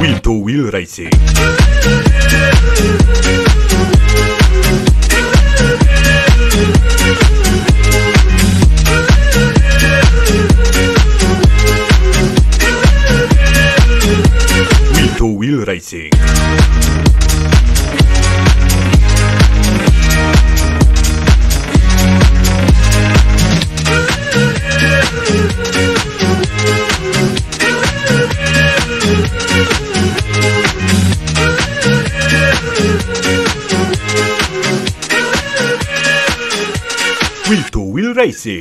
Wheel to Wheel Racing. Wheel to Wheel Racing. Wheel to Wheel Racing.